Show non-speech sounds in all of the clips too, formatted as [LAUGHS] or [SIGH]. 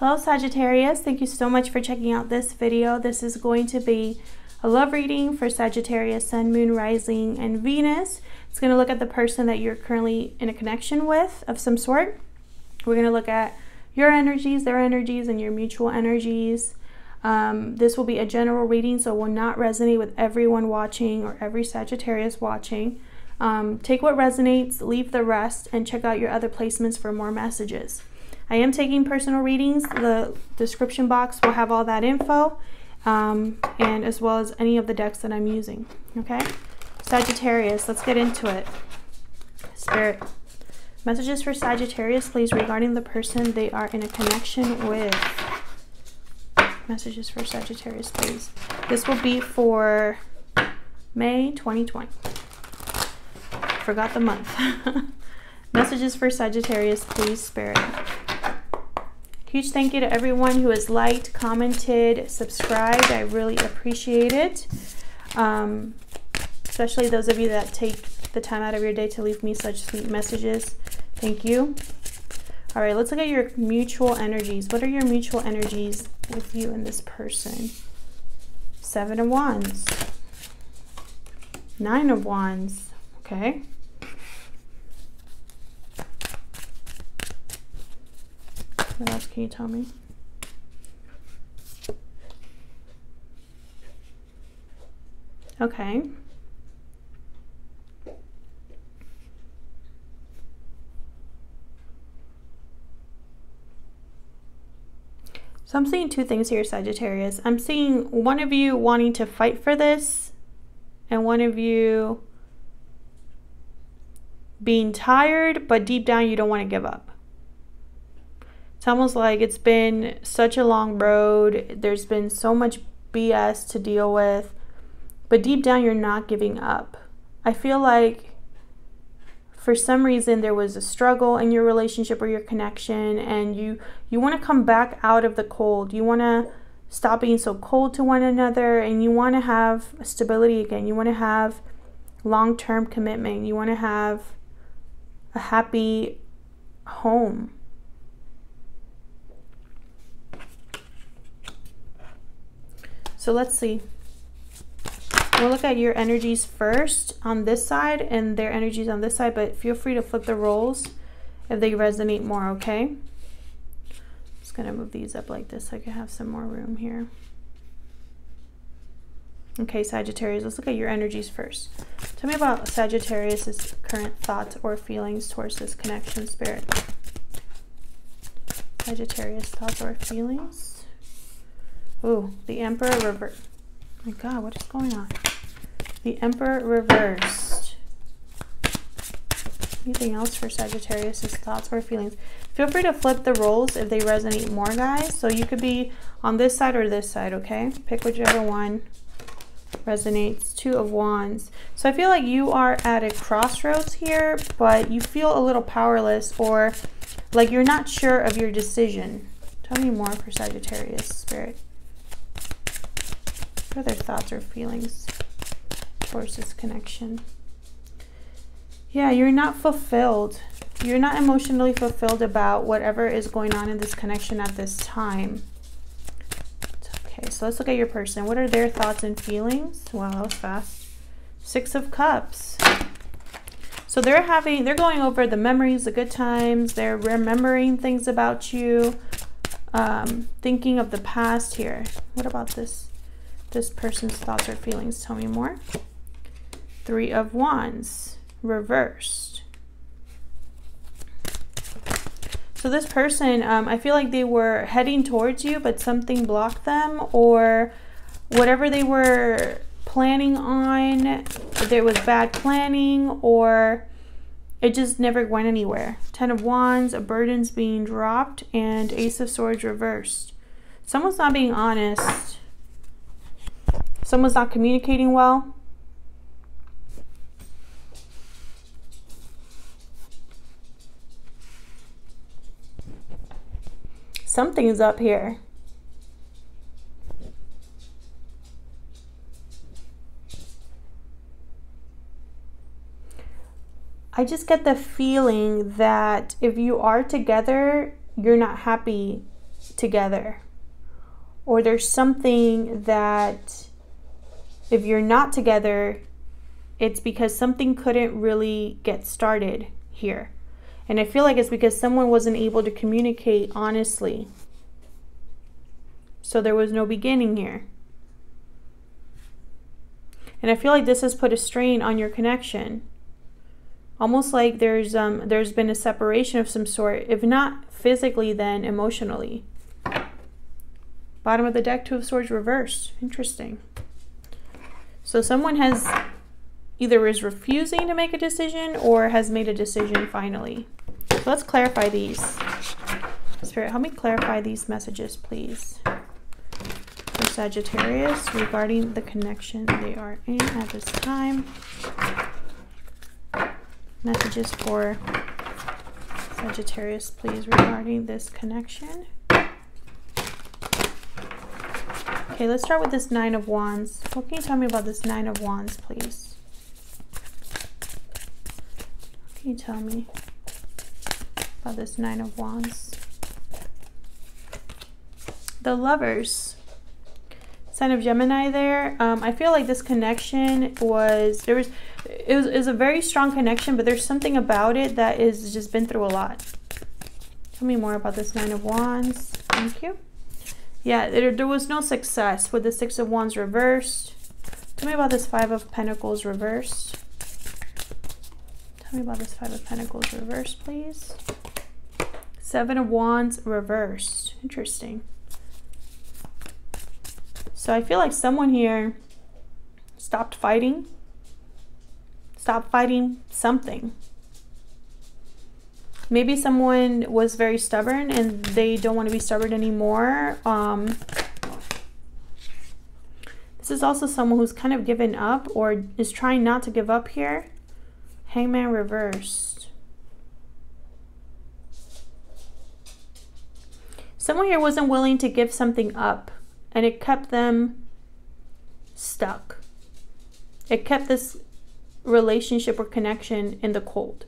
Hello Sagittarius, thank you so much for checking out this video. This is going to be a love reading for Sagittarius, Sun, Moon, Rising, and Venus. It's going to look at the person that you're currently in a connection with of some sort. We're going to look at your energies, their energies, and your mutual energies. Um, this will be a general reading, so it will not resonate with everyone watching or every Sagittarius watching. Um, take what resonates, leave the rest, and check out your other placements for more messages. I am taking personal readings. The description box will have all that info um, and as well as any of the decks that I'm using. Okay? Sagittarius, let's get into it. Spirit. Messages for Sagittarius, please, regarding the person they are in a connection with. Messages for Sagittarius, please. This will be for May 2020. Forgot the month. [LAUGHS] Messages for Sagittarius, please, Spirit. Huge thank you to everyone who has liked, commented, subscribed. I really appreciate it. Um, especially those of you that take the time out of your day to leave me such sweet messages. Thank you. All right, let's look at your mutual energies. What are your mutual energies with you and this person? Seven of Wands. Nine of Wands. Okay. What else can you tell me? Okay. So I'm seeing two things here, Sagittarius. I'm seeing one of you wanting to fight for this and one of you being tired, but deep down you don't want to give up. It's almost like it's been such a long road. There's been so much BS to deal with, but deep down, you're not giving up. I feel like for some reason there was a struggle in your relationship or your connection and you you want to come back out of the cold you want to stop being so cold to one another and you want to have stability again you want to have long-term commitment you want to have a happy home So let's see. We'll look at your energies first on this side and their energies on this side, but feel free to flip the roles if they resonate more, okay? Just gonna move these up like this so I can have some more room here. Okay, Sagittarius, let's look at your energies first. Tell me about Sagittarius's current thoughts or feelings towards this connection spirit. Sagittarius thoughts or feelings. Oh, the Emperor reversed. My God, what is going on? The Emperor reversed. Anything else for Sagittarius' thoughts or feelings? Feel free to flip the roles if they resonate more, guys. So you could be on this side or this side, okay? Pick whichever one resonates. Two of Wands. So I feel like you are at a crossroads here, but you feel a little powerless or like you're not sure of your decision. Tell me more for Sagittarius, Spirit. Are their thoughts or feelings towards this connection? Yeah, you're not fulfilled. You're not emotionally fulfilled about whatever is going on in this connection at this time. Okay, so let's look at your person. What are their thoughts and feelings? Wow, that was fast. Six of Cups. So they're having, they're going over the memories, the good times. They're remembering things about you, um, thinking of the past here. What about this? This person's thoughts or feelings. Tell me more. Three of Wands, reversed. So this person, um, I feel like they were heading towards you, but something blocked them or whatever they were planning on, there was bad planning or it just never went anywhere. Ten of Wands, a burden's being dropped, and Ace of Swords reversed. Someone's not being honest someone's not communicating well, something's up here. I just get the feeling that if you are together, you're not happy together. Or there's something that if you're not together, it's because something couldn't really get started here. And I feel like it's because someone wasn't able to communicate honestly. So there was no beginning here. And I feel like this has put a strain on your connection. Almost like there's um there's been a separation of some sort, if not physically then emotionally. Bottom of the deck, Two of Swords reversed. Interesting. So someone has either is refusing to make a decision or has made a decision finally. So let's clarify these. Spirit, help me clarify these messages, please. For Sagittarius regarding the connection they are in at this time. Messages for Sagittarius, please, regarding this connection. Okay, let's start with this Nine of Wands. What can you tell me about this Nine of Wands, please? What can you tell me about this Nine of Wands? The Lovers. Sign of Gemini there. Um, I feel like this connection was, there was, it was, it was a very strong connection, but there's something about it that is just been through a lot. Tell me more about this Nine of Wands. Thank you. Yeah, there, there was no success with the Six of Wands reversed. Tell me about this Five of Pentacles reversed. Tell me about this Five of Pentacles reversed, please. Seven of Wands reversed. Interesting. So I feel like someone here stopped fighting. Stopped fighting something. Maybe someone was very stubborn and they don't want to be stubborn anymore. Um, this is also someone who's kind of given up or is trying not to give up here. Hangman reversed. Someone here wasn't willing to give something up and it kept them stuck. It kept this relationship or connection in the cold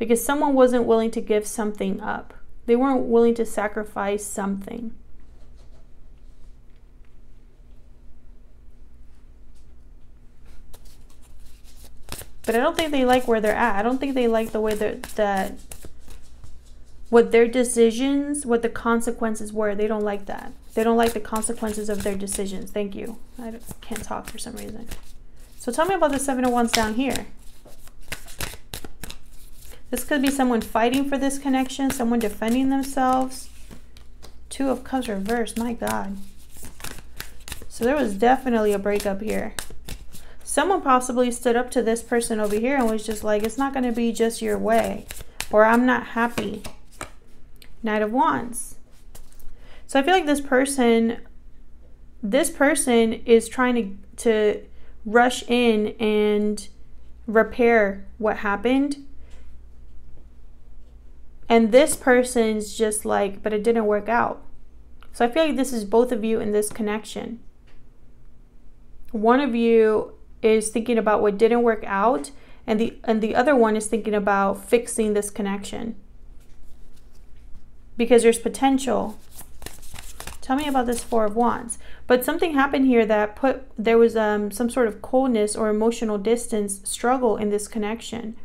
because someone wasn't willing to give something up. They weren't willing to sacrifice something. But I don't think they like where they're at. I don't think they like the way that that what their decisions, what the consequences were. They don't like that. They don't like the consequences of their decisions. Thank you. I can't talk for some reason. So tell me about the Seven oh of Wands down here. This could be someone fighting for this connection, someone defending themselves. Two of Cups reversed, my God. So there was definitely a breakup here. Someone possibly stood up to this person over here and was just like, it's not going to be just your way. Or I'm not happy. Knight of Wands. So I feel like this person, this person is trying to, to rush in and repair what happened and this person's just like, but it didn't work out. So I feel like this is both of you in this connection. One of you is thinking about what didn't work out and the and the other one is thinking about fixing this connection. Because there's potential. Tell me about this 4 of wands. But something happened here that put there was um some sort of coldness or emotional distance struggle in this connection.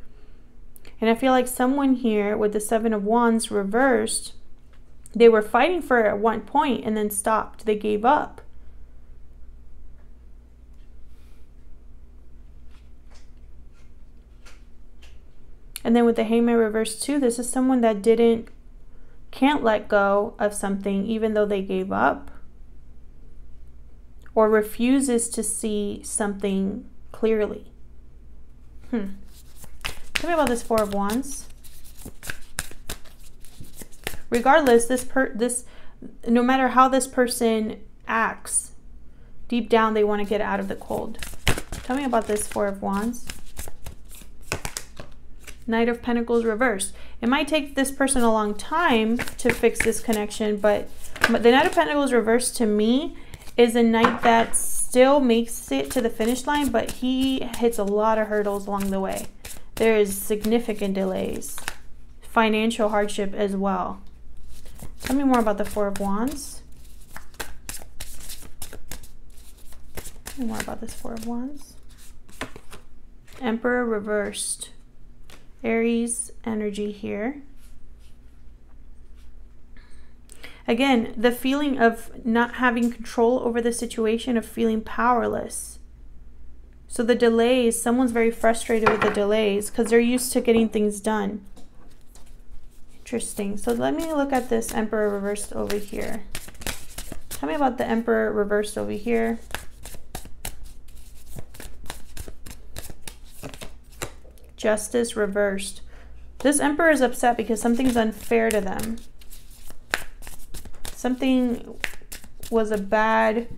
And I feel like someone here with the Seven of Wands reversed, they were fighting for it at one point and then stopped. They gave up. And then with the Hangman reversed too, this is someone that didn't, can't let go of something even though they gave up or refuses to see something clearly. Hmm. Tell me about this Four of Wands. Regardless, this per this no matter how this person acts, deep down they want to get out of the cold. Tell me about this Four of Wands. Knight of Pentacles reversed. It might take this person a long time to fix this connection, but but the Knight of Pentacles reversed to me is a knight that still makes it to the finish line, but he hits a lot of hurdles along the way there is significant delays, financial hardship as well. Tell me more about the Four of Wands. Tell me more about this Four of Wands. Emperor reversed. Aries energy here. Again, the feeling of not having control over the situation, of feeling powerless. So the delays, someone's very frustrated with the delays because they're used to getting things done. Interesting. So let me look at this Emperor reversed over here. Tell me about the Emperor reversed over here. Justice reversed. This Emperor is upset because something's unfair to them. Something was a bad...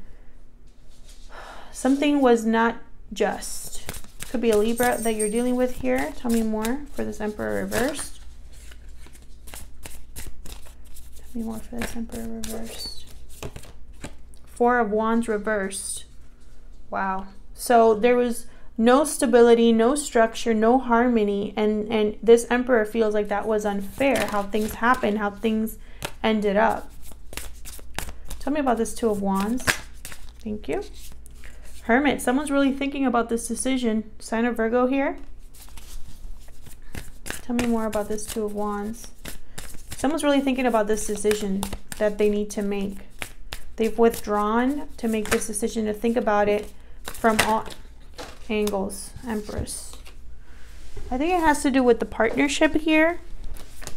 Something was not just. Could be a Libra that you're dealing with here. Tell me more for this Emperor reversed. Tell me more for this Emperor reversed. Four of Wands reversed. Wow. So there was no stability, no structure, no harmony. And, and this Emperor feels like that was unfair, how things happened, how things ended up. Tell me about this Two of Wands. Thank you. Hermit, someone's really thinking about this decision. Sign of Virgo here. Tell me more about this Two of Wands. Someone's really thinking about this decision that they need to make. They've withdrawn to make this decision, to think about it from all angles. Empress. I think it has to do with the partnership here.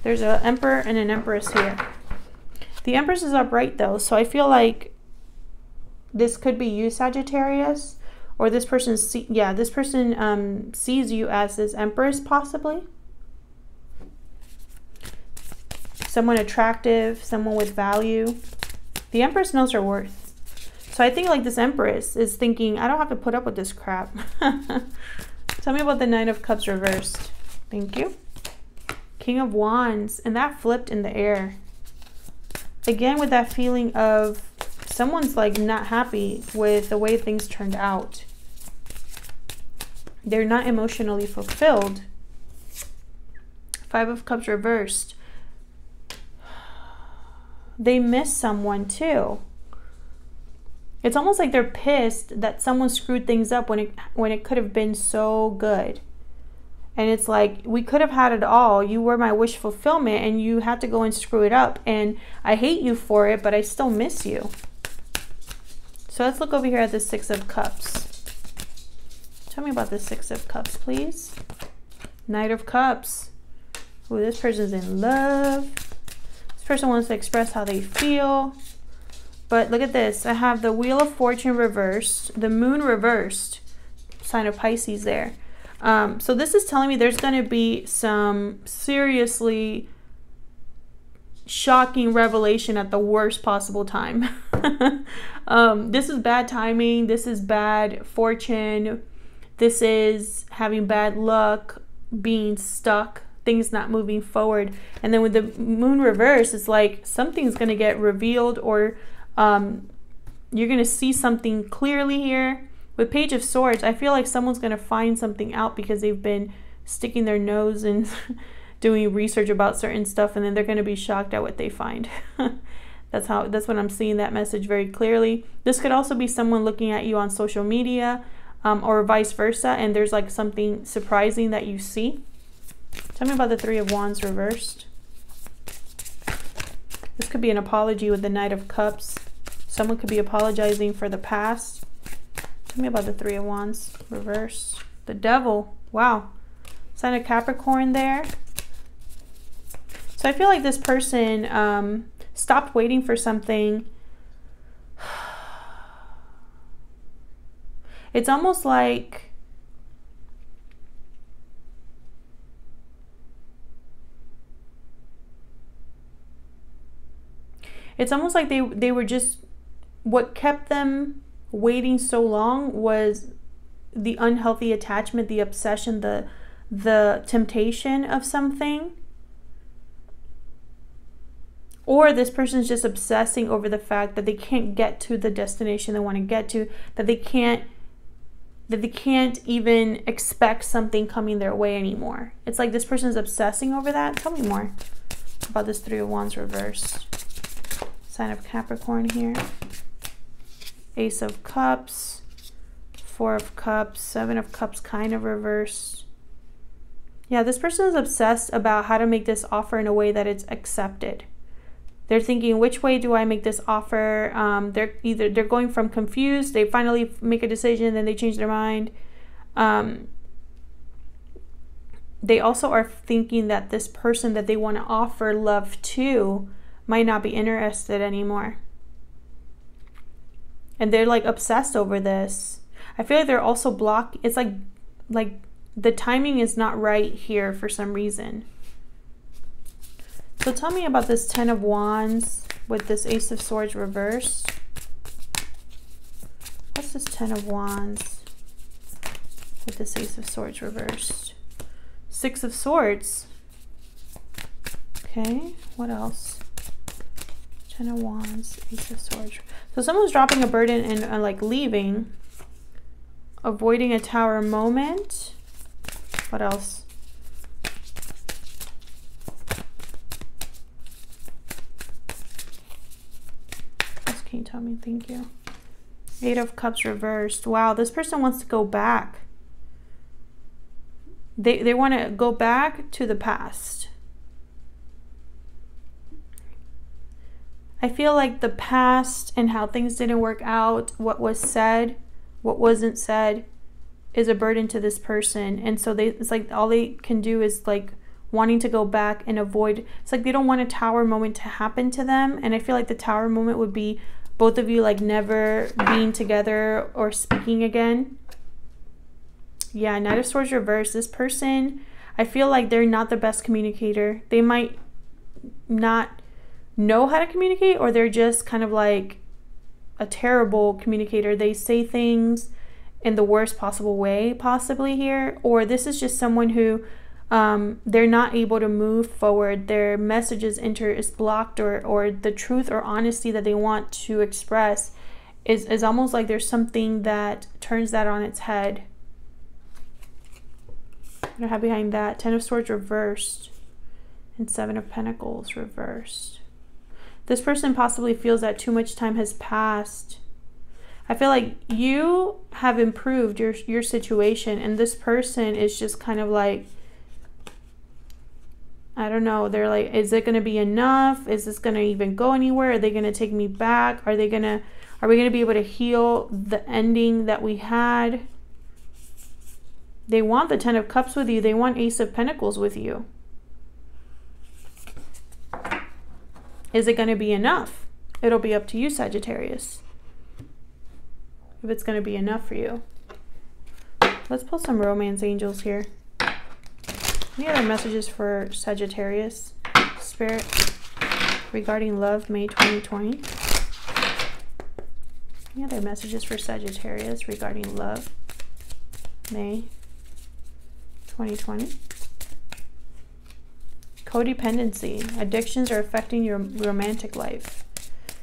There's an Emperor and an Empress here. The Empress is upright though, so I feel like this could be you, Sagittarius, or this person, see, yeah, this person um, sees you as this Empress possibly. Someone attractive, someone with value. The Empress knows her worth. So I think like this Empress is thinking, I don't have to put up with this crap. [LAUGHS] Tell me about the Nine of Cups reversed. Thank you. King of Wands, and that flipped in the air. Again, with that feeling of someone's like not happy with the way things turned out. They're not emotionally fulfilled. Five of Cups reversed. They miss someone too. It's almost like they're pissed that someone screwed things up when it when it could have been so good. And it's like, we could have had it all. You were my wish fulfillment and you had to go and screw it up. And I hate you for it, but I still miss you. So let's look over here at the Six of Cups. Tell me about the Six of Cups, please. Knight of Cups. Oh, this person's in love. This person wants to express how they feel. But look at this. I have the Wheel of Fortune reversed, the Moon reversed, sign of Pisces there. Um, so this is telling me there's going to be some seriously shocking revelation at the worst possible time. [LAUGHS] [LAUGHS] um, this is bad timing. This is bad fortune. This is having bad luck, being stuck, things not moving forward. And then with the moon reverse, it's like something's going to get revealed or um, you're going to see something clearly here. With Page of Swords, I feel like someone's going to find something out because they've been sticking their nose and [LAUGHS] doing research about certain stuff and then they're going to be shocked at what they find. [LAUGHS] that's how that's when I'm seeing that message very clearly. This could also be someone looking at you on social media um, or vice versa and there's like something surprising that you see. Tell me about the 3 of wands reversed. This could be an apology with the Knight of Cups. Someone could be apologizing for the past. Tell me about the Three of Wands reversed. The Devil. Wow. Sign of Capricorn there. So I feel like this person um, stopped waiting for something. [SIGHS] It's almost like it's almost like they they were just what kept them waiting so long was the unhealthy attachment, the obsession, the the temptation of something or this person's just obsessing over the fact that they can't get to the destination they want to get to that they can't that they can't even expect something coming their way anymore it's like this person's obsessing over that tell me more about this three of wands reversed sign of Capricorn here. Ace of Cups, Four of Cups, Seven of Cups kind of reversed. Yeah, this person is obsessed about how to make this offer in a way that it's accepted. They're thinking, which way do I make this offer? Um, they're either they're going from confused, they finally make a decision, then they change their mind. Um, they also are thinking that this person that they want to offer love to might not be interested anymore. And they're like obsessed over this. I feel like they're also blocked. It's like like the timing is not right here for some reason. So tell me about this 10 of wands with this ace of swords reversed. What's this 10 of wands with this ace of swords reversed? Six of swords. Okay, what else? Ten of Wands, Ace of Swords. So someone's dropping a burden and uh, like leaving. Avoiding a tower moment. What else? What can you tell me? Thank you. Eight of Cups reversed. Wow, this person wants to go back. They, they want to go back to the past. I feel like the past and how things didn't work out, what was said, what wasn't said, is a burden to this person. And so they it's like all they can do is like wanting to go back and avoid it's like they don't want a tower moment to happen to them. And I feel like the tower moment would be both of you like never being together or speaking again. Yeah, Knight of Swords reverse. This person, I feel like they're not the best communicator. They might not know how to communicate or they're just kind of like a terrible communicator. They say things in the worst possible way, possibly here, or this is just someone who um, they're not able to move forward. Their messages enter is blocked, or or the truth or honesty that they want to express is is almost like there's something that turns that on its head. What I have behind that? Ten of Swords reversed, and Seven of Pentacles reversed. This person possibly feels that too much time has passed. I feel like you have improved your your situation and this person is just kind of like I don't know. They're like, is it going to be enough? Is this going to even go anywhere? Are they going to take me back? Are they going to, are we going to be able to heal the ending that we had? They want the Ten of Cups with you. They want Ace of Pentacles with you. Is it going to be enough? It'll be up to you, Sagittarius. If it's going to be enough for you. Let's pull some romance angels here. Any other messages for Sagittarius Spirit regarding love May 2020? Any other messages for Sagittarius regarding love May 2020? Codependency. Addictions are affecting your romantic life.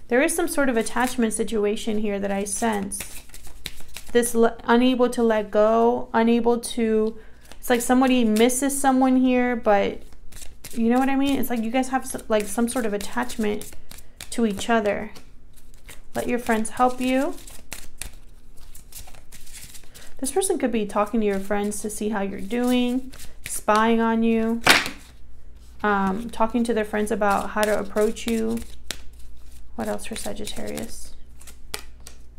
There is some sort of attachment situation here that I sense. This unable to let go, unable to. It's like somebody misses someone here, but you know what I mean? It's like you guys have some, like some sort of attachment to each other. Let your friends help you. This person could be talking to your friends to see how you're doing, spying on you um, talking to their friends about how to approach you. What else for Sagittarius?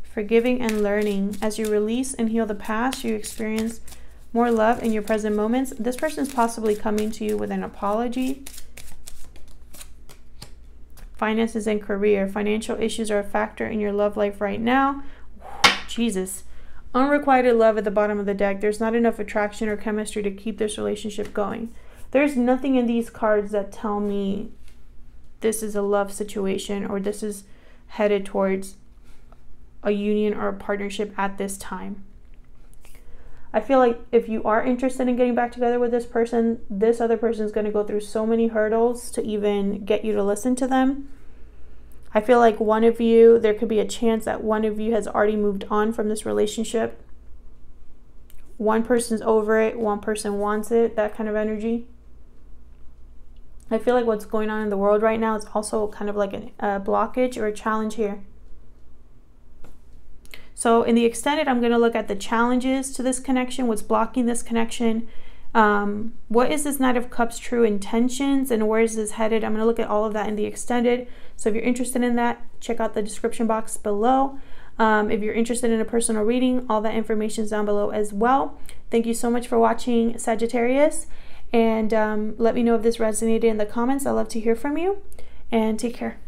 Forgiving and learning. As you release and heal the past, you experience more love in your present moments. This person is possibly coming to you with an apology. Finances and career. Financial issues are a factor in your love life right now. [SIGHS] Jesus. Unrequited love at the bottom of the deck. There's not enough attraction or chemistry to keep this relationship going. There's nothing in these cards that tell me this is a love situation or this is headed towards a union or a partnership at this time. I feel like if you are interested in getting back together with this person, this other person is going to go through so many hurdles to even get you to listen to them. I feel like one of you, there could be a chance that one of you has already moved on from this relationship. One person's over it, one person wants it, that kind of energy. I feel like what's going on in the world right now is also kind of like a blockage or a challenge here. So in the extended, I'm going to look at the challenges to this connection, what's blocking this connection, um, what is this Knight of Cups true intentions, and where is this headed? I'm going to look at all of that in the extended. So if you're interested in that, check out the description box below. Um, if you're interested in a personal reading, all that information is down below as well. Thank you so much for watching Sagittarius. And um, let me know if this resonated in the comments. i love to hear from you. And take care.